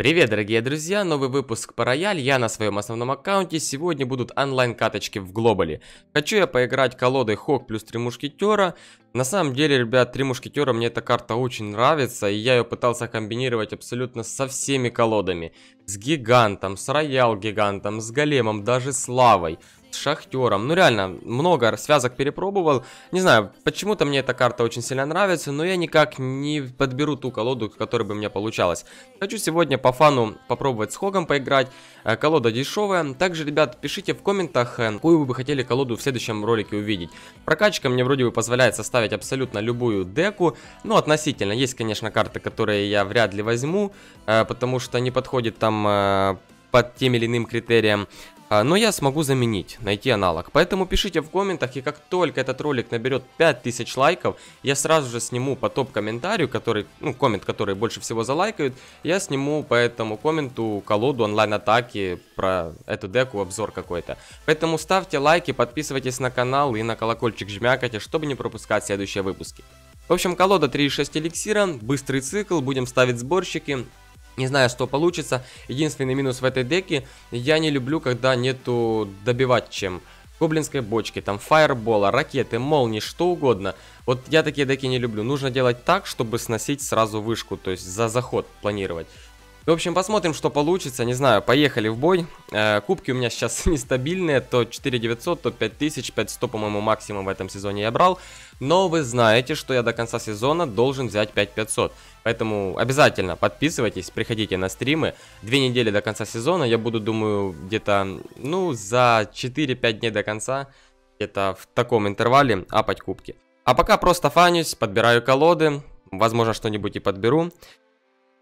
Привет, дорогие друзья, новый выпуск по Рояль, я на своем основном аккаунте, сегодня будут онлайн-каточки в Глобале. Хочу я поиграть колодой Хок плюс Три Мушкетера, на самом деле, ребят, Три Мушкетера мне эта карта очень нравится, и я ее пытался комбинировать абсолютно со всеми колодами. С Гигантом, с Роял Гигантом, с Големом, даже с Лавой Шахтером. Ну реально, много связок перепробовал. Не знаю, почему-то мне эта карта очень сильно нравится, но я никак не подберу ту колоду, которая бы меня получалась. Хочу сегодня по фану попробовать с Хогом поиграть. Э, колода дешевая. Также, ребят, пишите в комментах, э, какую вы бы хотели колоду в следующем ролике увидеть. Прокачка мне вроде бы позволяет составить абсолютно любую деку. Ну, относительно. Есть, конечно, карты, которые я вряд ли возьму, э, потому что не подходит там под тем или иным критериям. А, но я смогу заменить, найти аналог. Поэтому пишите в комментах, и как только этот ролик наберет 5000 лайков, я сразу же сниму по топ-комментарию, который, ну, коммент, который больше всего залайкают, я сниму по этому комменту колоду онлайн-атаки про эту деку, обзор какой-то. Поэтому ставьте лайки, подписывайтесь на канал и на колокольчик жмякайте, чтобы не пропускать следующие выпуски. В общем, колода 3.6 эликсира, быстрый цикл, будем ставить сборщики. Не знаю, что получится. Единственный минус в этой деке, я не люблю, когда нету добивать чем. Гоблинской бочки, там фаербола, ракеты, молнии, что угодно. Вот я такие деки не люблю. Нужно делать так, чтобы сносить сразу вышку, то есть за заход планировать. В общем, посмотрим, что получится. Не знаю, поехали в бой. Э, кубки у меня сейчас нестабильные. То 4900, то 5000. 5100, по-моему, максимум в этом сезоне я брал. Но вы знаете, что я до конца сезона должен взять 5500. Поэтому обязательно подписывайтесь, приходите на стримы. Две недели до конца сезона. Я буду, думаю, где-то, ну, за 4-5 дней до конца. Где-то в таком интервале апать кубки. А пока просто фанюсь, подбираю колоды. Возможно, что-нибудь и подберу.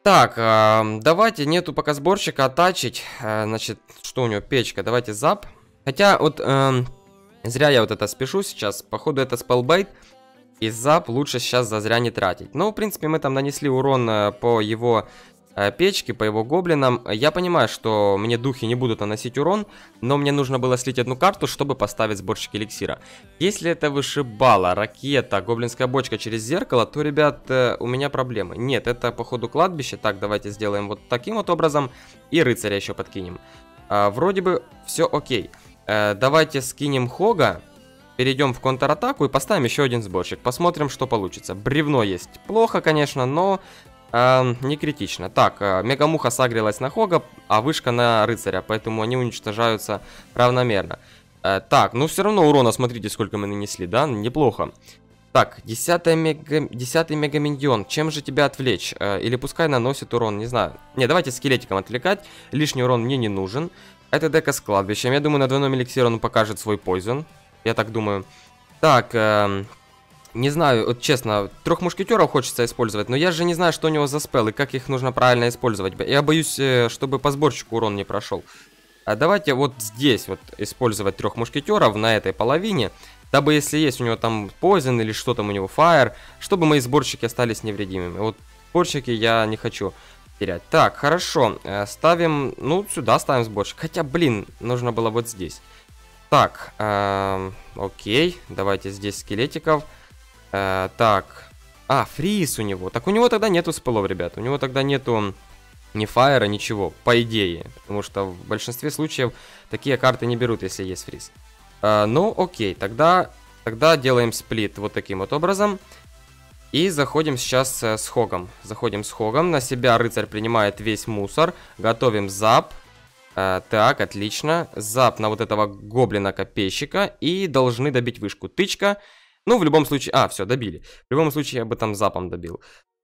Так, давайте, нету пока сборщика, оттачить. Э, значит, что у него, печка, давайте зап. Хотя, вот, э, зря я вот это спешу сейчас. Походу, это спелбейт. И зап лучше сейчас зазря не тратить. Ну, в принципе, мы там нанесли урон э, по его печки, по его гоблинам. Я понимаю, что мне духи не будут наносить урон, но мне нужно было слить одну карту, чтобы поставить сборщик эликсира. Если это вышибала, ракета, гоблинская бочка через зеркало, то, ребят, э, у меня проблемы. Нет, это походу кладбище. Так, давайте сделаем вот таким вот образом. И рыцаря еще подкинем. А, вроде бы все окей. А, давайте скинем Хога. Перейдем в контратаку и поставим еще один сборщик. Посмотрим, что получится. Бревно есть. Плохо, конечно, но Не критично. Так, э, Мегамуха сагрилась на Хога, а вышка на Рыцаря, поэтому они уничтожаются равномерно. Э, так, ну все равно урона, смотрите, сколько мы нанесли, да? Неплохо. Так, 10 мега... 10 мегаминдион. Чем же тебя отвлечь? Э, или пускай наносит урон, не знаю. Не, давайте скелетиком отвлекать. Лишний урон мне не нужен. Это дека с кладбищем. Я думаю, на двойном эликсире он покажет свой пойзон. Я так думаю. Так, э, не знаю, вот честно, трех мушкетеров хочется использовать, но я же не знаю, что у него за спел и как их нужно правильно использовать. Я боюсь, э, чтобы по сборщику урон не прошел. А давайте вот здесь вот использовать трех мушкетеров на этой половине, дабы если есть у него там poison или что там у него fire, чтобы мои сборщики остались невредимыми. Вот сборщики я не хочу терять. Так, хорошо, э, ставим, ну сюда ставим сборщик. Хотя, блин, нужно было вот здесь. Так, э, окей, давайте здесь скелетиков. Э, так. А, фриз у него. Так у него тогда нету спелов, ребят. У него тогда нету ни фаера, ничего, по идее. Потому что в большинстве случаев такие карты не берут, если есть фриз. Э, ну, окей, тогда, тогда делаем сплит вот таким вот образом. И заходим сейчас э, с Хогом. Заходим с Хогом. На себя рыцарь принимает весь мусор. Готовим зап. Э, так, отлично. Зап на вот этого гоблина-копейщика. И должны добить вышку. Тычка. Ну, в любом случае... А, все, добили. В любом случае, я бы там запом добил.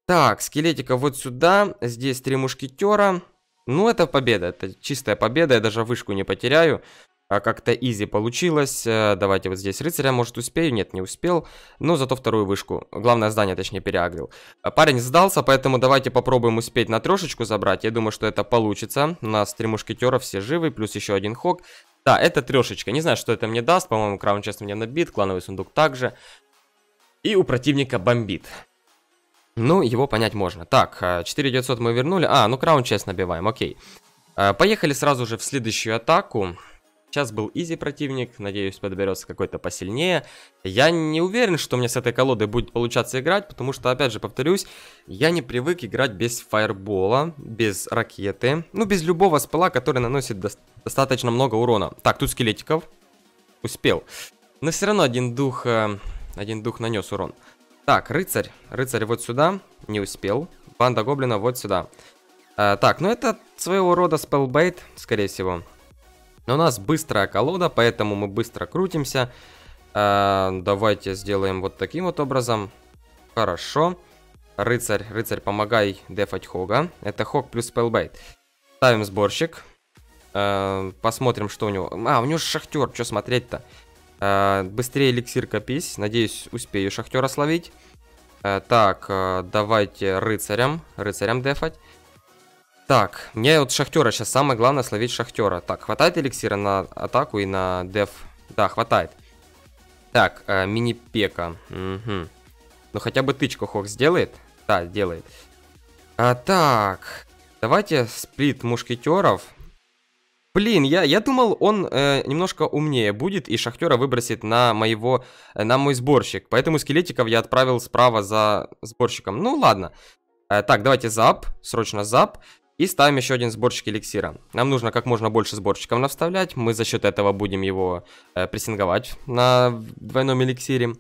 Так, скелетика вот сюда. Здесь три мушкетера. Ну, это победа. Это чистая победа. Я даже вышку не потеряю. А как-то изи получилось. Э, давайте вот здесь рыцаря, может, успею? Нет, не успел. Но зато вторую вышку. Главное здание, точнее, переагрил. А парень сдался, поэтому давайте попробуем успеть на трешечку забрать. Я думаю, что это получится. У нас три мушкетера, все живы, плюс еще один хок. Да, это трешечка. Не знаю, что это мне даст. По-моему, краун честно мне набит. Клановый сундук также. И у противника бомбит. Ну, его понять можно. Так, 4900 э, мы вернули. А, ну краун честно набиваем, окей. Э, поехали сразу же в следующую атаку. Сейчас был изи противник, надеюсь, подберется какой-то посильнее. Я не уверен, что мне с этой колодой будет получаться играть, потому что, опять же, повторюсь, я не привык играть без фаербола, без ракеты, ну, без любого спала, который наносит до достаточно много урона. Так, тут скелетиков. Успел. Но все равно один дух, э, один дух нанес урон. Так, рыцарь. Рыцарь вот сюда. Не успел. Банда гоблина вот сюда. А, так, ну это своего рода спелбейт, скорее всего. Но у нас быстрая колода, поэтому мы быстро крутимся. А, давайте сделаем вот таким вот образом. Хорошо. Рыцарь, рыцарь, помогай дефать Хога. Это Хог плюс спелбейт. Ставим сборщик. А, посмотрим, что у него. А, у него шахтер, что смотреть-то? А, быстрее эликсир копись. Надеюсь, успею шахтера словить. А, так, давайте рыцарям. Рыцарям дефать. Так, мне вот шахтера сейчас самое главное словить шахтера. Так, хватает эликсира на атаку и на деф? Да, хватает. Так, э, мини-пека. Угу. Ну хотя бы тычку Хок сделает? Да, делает. А, так, давайте сплит мушкетеров. Блин, я, я думал, он э, немножко умнее будет и шахтера выбросит на моего, э, на мой сборщик. Поэтому скелетиков я отправил справа за сборщиком. Ну ладно. Э, так, давайте зап, срочно зап. И ставим еще один сборщик эликсира. Нам нужно как можно больше сборщиков наставлять. Мы за счет этого будем его э, прессинговать на двойном эликсире.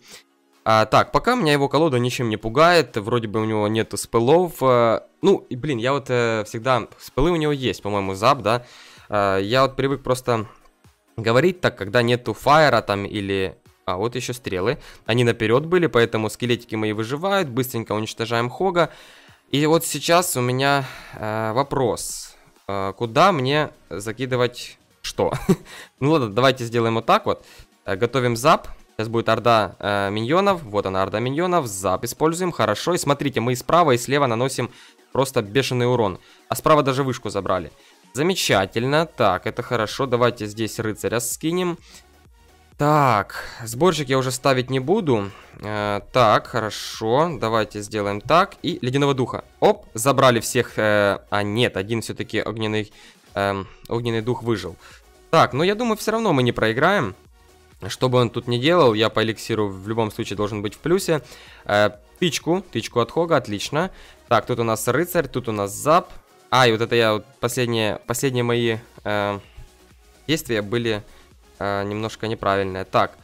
А, так, пока меня его колода ничем не пугает. Вроде бы у него нету спелов. Э, ну, и, блин, я вот э, всегда... Спелы у него есть, по-моему, зап, да. Э, я вот привык просто говорить так, когда нету фаера там или... А, вот еще стрелы. Они наперед были, поэтому скелетики мои выживают. Быстренько уничтожаем Хога. И вот сейчас у меня э, вопрос. Э, куда мне закидывать что? ну ладно, давайте сделаем вот так вот. Э, готовим зап. Сейчас будет орда э, миньонов. Вот она, орда миньонов. Зап используем. Хорошо. И смотрите, мы и справа, и слева наносим просто бешеный урон. А справа даже вышку забрали. Замечательно. Так, это хорошо. Давайте здесь рыцаря скинем. Так, сборщик я уже ставить не буду. Э, так, хорошо. Давайте сделаем так. И ледяного духа. Оп, забрали всех. Э, а нет, один все-таки огненный, э, огненный дух выжил. Так, но я думаю, все равно мы не проиграем. Что бы он тут ни делал, я по эликсиру в любом случае должен быть в плюсе. Э, тычку, тычку от Хога, отлично. Так, тут у нас рыцарь, тут у нас зап. А, и вот это я, вот последние, последние мои э, действия были э, немножко неправильная. Так.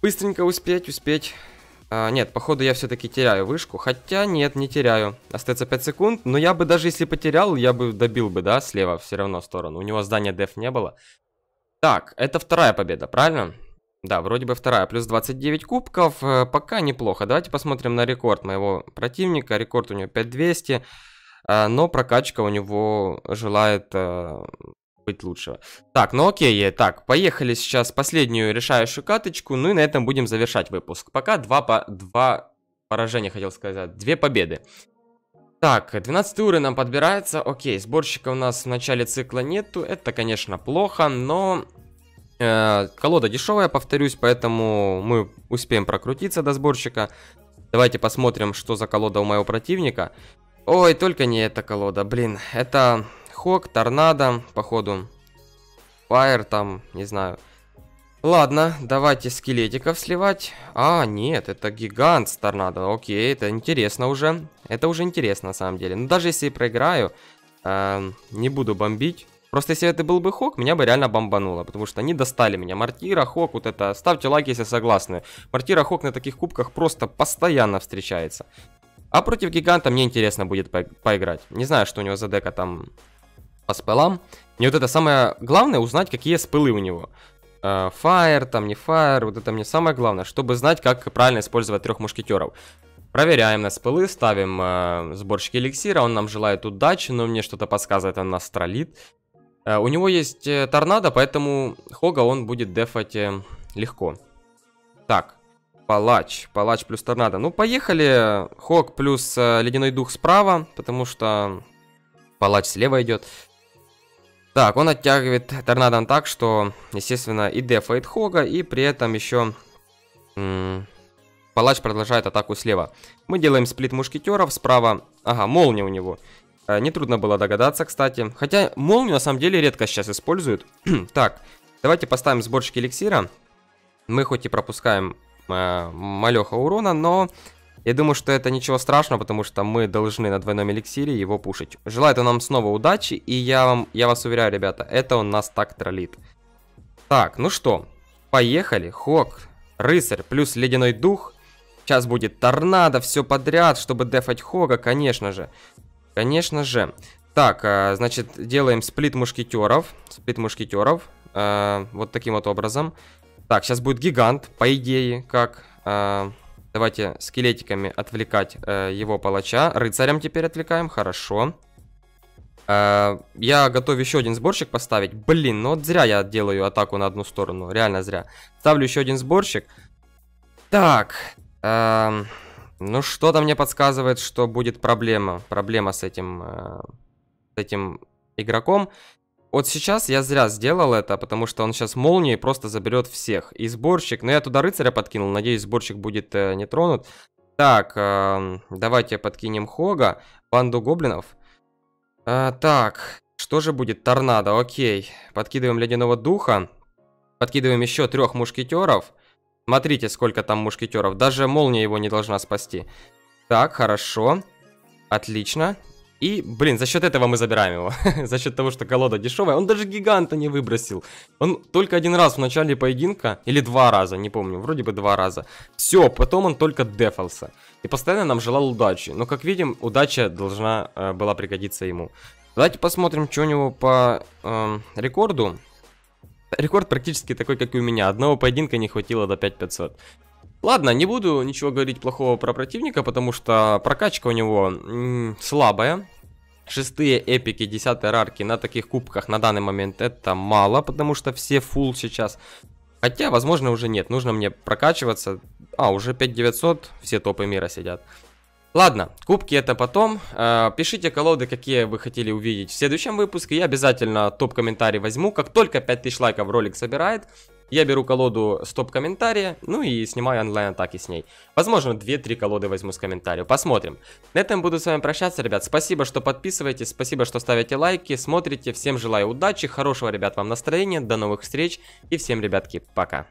Быстренько успеть, успеть. А, нет, походу я все-таки теряю вышку. Хотя нет, не теряю. Остается 5 секунд. Но я бы даже если потерял, я бы добил бы, да, слева все равно сторону. У него здания деф не было. Так, это вторая победа, правильно? Да, вроде бы вторая. Плюс 29 кубков. Э, пока неплохо. Давайте посмотрим на рекорд моего противника. Рекорд у него 5200. Э, но прокачка у него желает э, быть лучше. Так, ну окей, так, поехали сейчас последнюю решающую каточку, ну и на этом будем завершать выпуск. Пока два, по... два поражения, хотел сказать, две победы. Так, 12 уровень нам подбирается, окей, сборщика у нас в начале цикла нету, это, конечно, плохо, но... Э, колода дешевая, повторюсь, поэтому мы успеем прокрутиться до сборщика. Давайте посмотрим, что за колода у моего противника. Ой, только не эта колода, блин, это Хок, Торнадо, походу. Фаер там, не знаю. Ладно, давайте скелетиков сливать. А, нет, это гигант с торнадо. Окей, это интересно уже. Это уже интересно на самом деле. Но даже если проиграю, э, не буду бомбить. Просто если это был бы Хок, меня бы реально бомбануло. Потому что они достали меня. Мартира, Хок, вот это. Ставьте лайки, если согласны. Мартира, Хок на таких кубках просто постоянно встречается. А против гиганта мне интересно будет по поиграть. Не знаю, что у него за дека там по спелам. Мне вот это самое главное узнать, какие спылы у него. Фаер, там не фаер, вот это мне самое главное, чтобы знать, как правильно использовать трех мушкетеров. Проверяем на спылы, ставим э, сборщик эликсира, он нам желает удачи, но мне что-то подсказывает, он нас троллит. Э, у него есть э, торнадо, поэтому Хога он будет дефать э, легко. Так, палач, палач плюс торнадо. Ну, поехали, Хог плюс э, ледяной дух справа, потому что палач слева идет. Так, он оттягивает торнадом так, что, естественно, и дефает Хога, и при этом еще палач продолжает атаку слева. Мы делаем сплит мушкетеров справа. Ага, молния у него. Э, нетрудно было догадаться, кстати. Хотя молнию на самом деле редко сейчас используют. так, давайте поставим сборщик эликсира. Мы хоть и пропускаем э, малеха урона, но я думаю, что это ничего страшного, потому что мы должны на двойном эликсире его пушить. Желаю это нам снова удачи, и я, вам, я вас уверяю, ребята, это он нас так троллит. Так, ну что, поехали. Хок, рыцарь плюс ледяной дух. Сейчас будет торнадо, все подряд, чтобы дефать Хога, конечно же. Конечно же. Так, э, значит, делаем сплит мушкетеров. Сплит мушкетеров. Э, вот таким вот образом. Так, сейчас будет гигант, по идее, как... Э, давайте скелетиками отвлекать его палача. Рыцарем теперь отвлекаем, хорошо. Я готов еще один сборщик поставить. Блин, ну вот зря я делаю атаку на одну сторону. Реально зря. Ставлю еще один сборщик. Так. Эм, ну, что-то мне подсказывает, что будет проблема. Проблема с этим, э, с этим игроком. Вот сейчас я зря сделал это, потому что он сейчас молнией просто заберет всех. И сборщик, но я туда рыцаря подкинул, надеюсь, сборщик будет э, не тронут. Так, э, давайте подкинем Хога, банду гоблинов. Э, так, что же будет? Торнадо, окей. Подкидываем ледяного духа. Подкидываем еще трех мушкетеров. Смотрите, сколько там мушкетеров. Даже молния его не должна спасти. Так, хорошо. Отлично. И, блин, за счет этого мы забираем его. за счет того, что колода дешевая. Он даже гиганта не выбросил. Он только один раз в начале поединка, или два раза, не помню, вроде бы два раза. Все, потом он только дефался. И постоянно нам желал удачи. Но, как видим, удача должна э, была пригодиться ему. Давайте посмотрим, что у него по э, рекорду. Рекорд практически такой, как и у меня. Одного поединка не хватило до 5500. Ладно, не буду ничего говорить плохого про противника, потому что прокачка у него слабая. Шестые эпики, десятые рарки на таких кубках на данный момент это мало, потому что все фул сейчас. Хотя, возможно, уже нет. Нужно мне прокачиваться. А, уже 5900, все топы мира сидят. Ладно, кубки это потом. Э, пишите колоды, какие вы хотели увидеть в следующем выпуске. Я обязательно топ-комментарий возьму. Как только 5000 лайков ролик собирает, я беру колоду с топ-комментария, ну и снимаю онлайн-атаки с ней. Возможно, 2-3 колоды возьму с комментарием. Посмотрим. На этом буду с вами прощаться, ребят. Спасибо, что подписываетесь, спасибо, что ставите лайки, смотрите. Всем желаю удачи, хорошего, ребят, вам настроения. До новых встреч и всем, ребятки, пока.